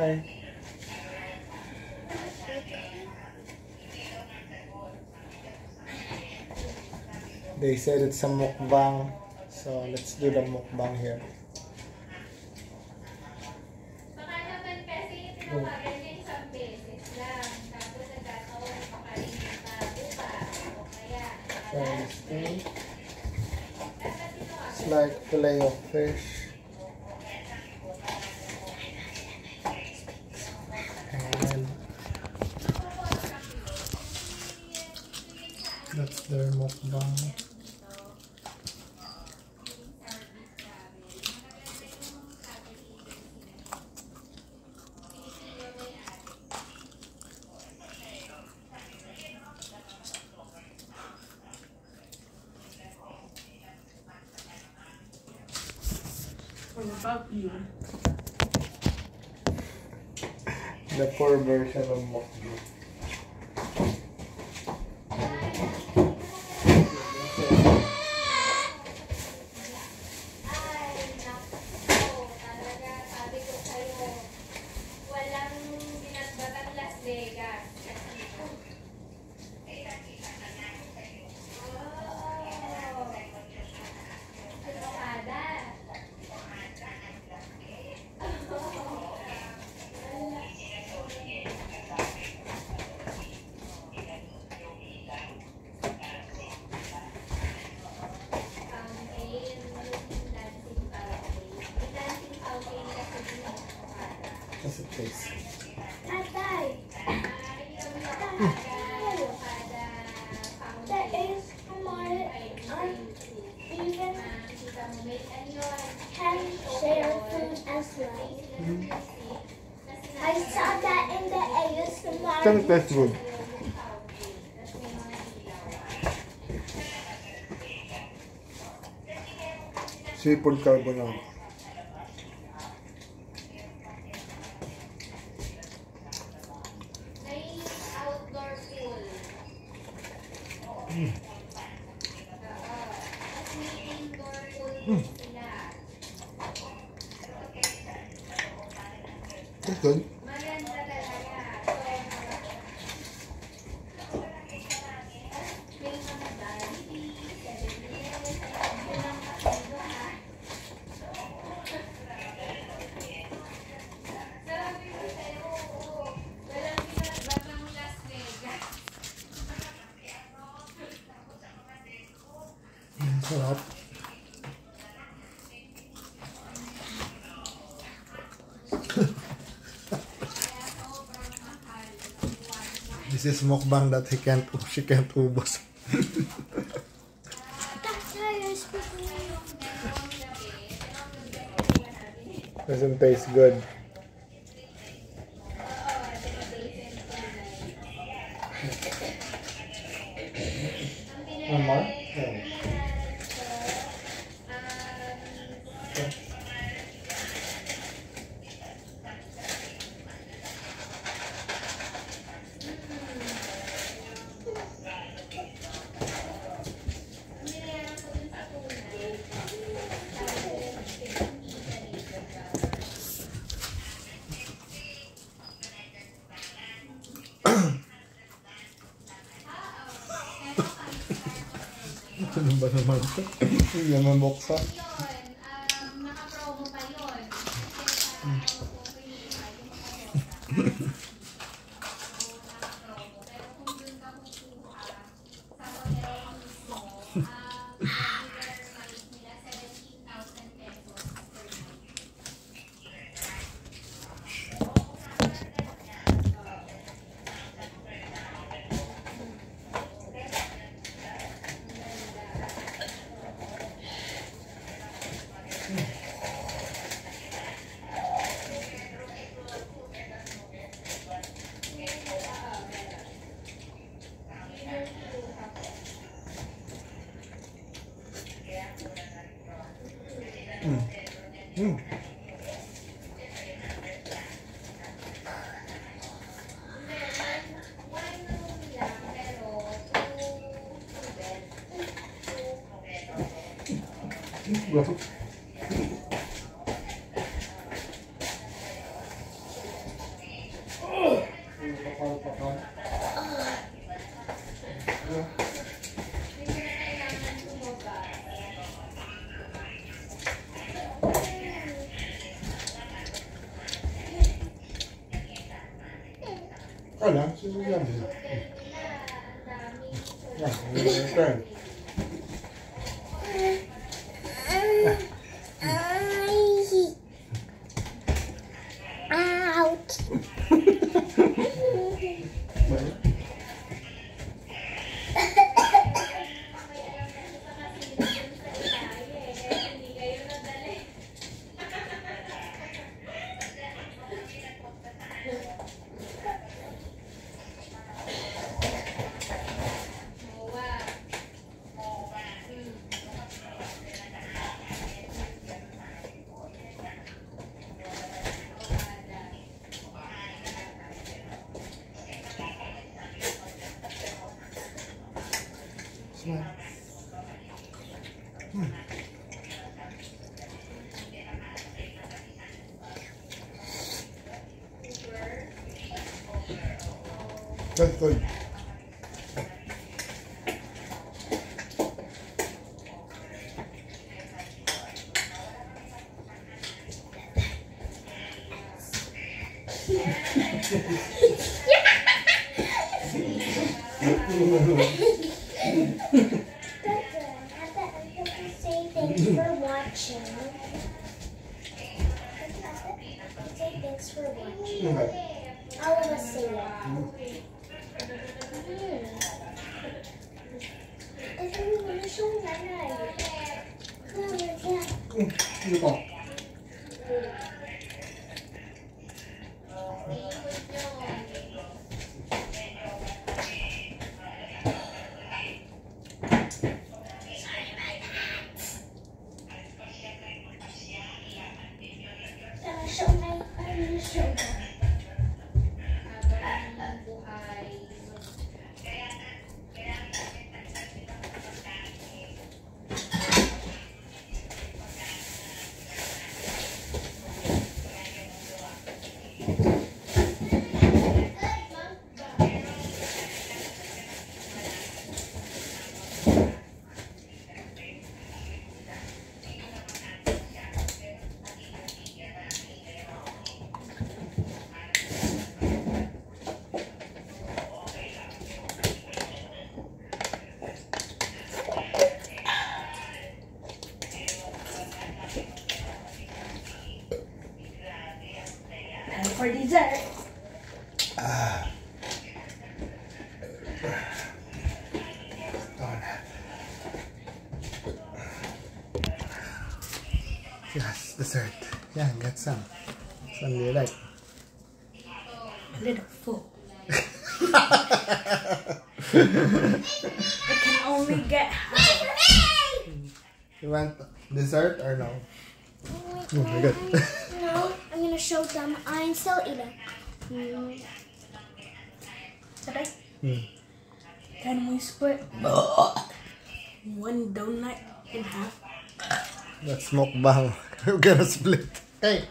Hi. They said it's a mukbang, so let's do the mukbang here. Baka naman kasi tinawagan niya isang beses lang. Tapos nagkataon makalimutan pa bukas. O kaya, Wednesday. dapat tinawagan. It's like fillet of fish. That's their mukbang. What you? The poor version of mukbang. I saw that in the ASMR. Doesn't taste good. Seafood carbonara. That's This is mukbang that he can't, she can't ubos. Doesn't taste good. One more? Ano ba naman ito? Hindi naman buksa. Mm. One room lang, Turn. Ouch. Smile. Good, good. That's thanks for watching. Say thanks for watching. Okay. All of us say it. Ito yung mga show na na eh. Mama, yeah. Ano pa? Uh, And for dessert, ah. Yes, dessert. Yeah, get some. Some you like. a little full. I can only get half. You want dessert or no? Oh my god. I'm gonna show them. I'm still eating. Mm. Today, can we split one donut in half? That's mukbang. We're gonna split. Hey,